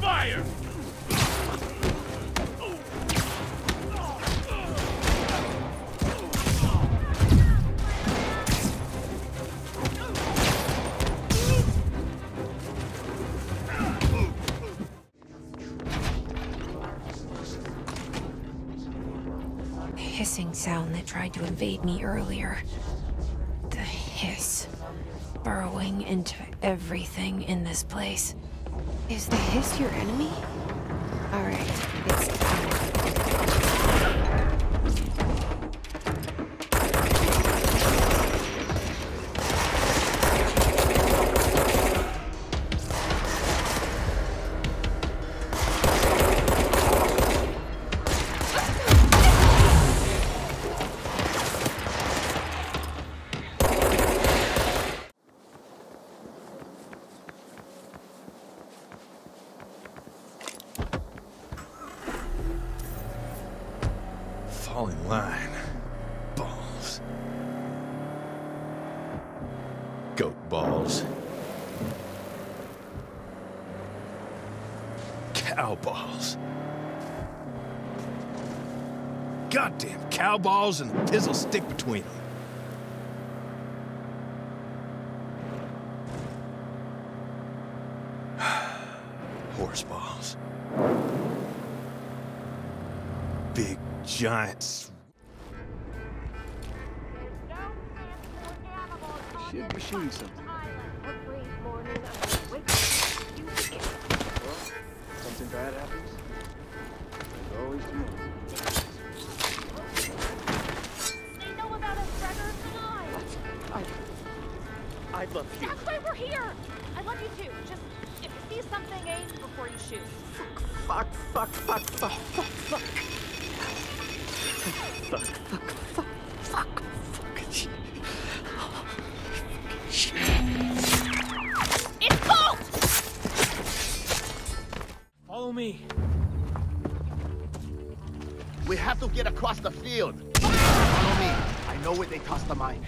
fire! hissing sound that tried to invade me earlier. Burrowing into everything in this place. Is the hiss your enemy? Alright, it's time. Fall in line. Balls. Goat balls. Cow balls. Goddamn cow balls and pizzle stick between them. Horse balls. Big giants. Should be shooting something. Something bad happens. There's always tomorrow. They know about us, Gregor. Come on. I, I love you. That's why we're here. I love you too. Just if you see something, aim before you shoot. Fuck, fuck, fuck, fuck, fuck, fuck. Fuck, fuck, fuck, fuck, fuck. Shit. It's Colt! Follow me. We have to get across the field. Follow me. I know where they tossed the mine.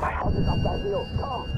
My house is up that hill. Come.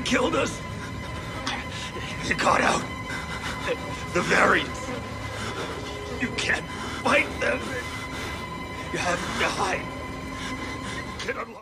Killed us? They got out. The variants. You can't fight them. You have to hide. You can.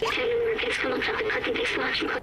Если вы на пересконах, то хотите слышать.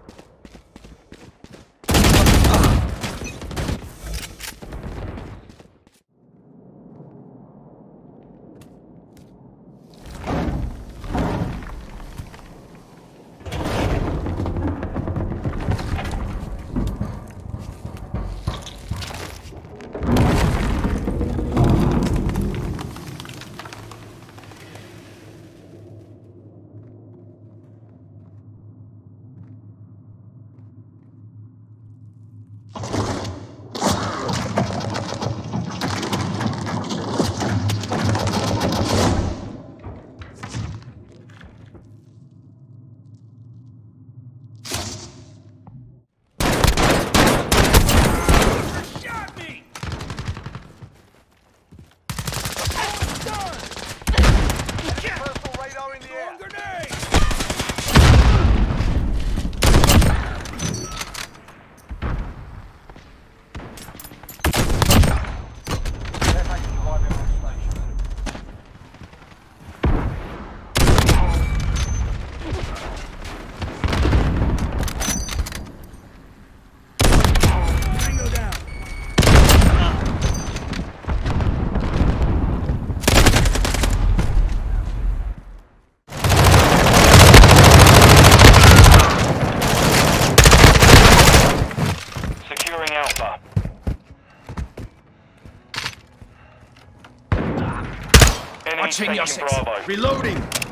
Watching your six. Bravo. Reloading.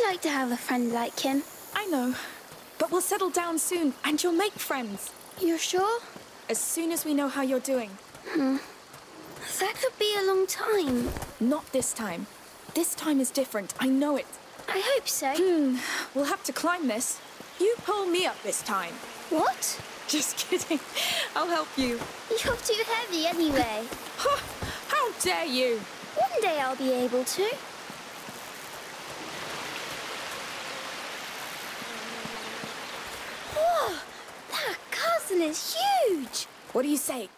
I'd like to have a friend like him. I know. But we'll settle down soon, and you'll make friends. You're sure? As soon as we know how you're doing. Hmm. That could be a long time. Not this time. This time is different, I know it. I hope so. Hmm, we'll have to climb this. You pull me up this time. What? Just kidding. I'll help you. You're too heavy anyway. Huh, How dare you? One day I'll be able to. Is huge! What do you say?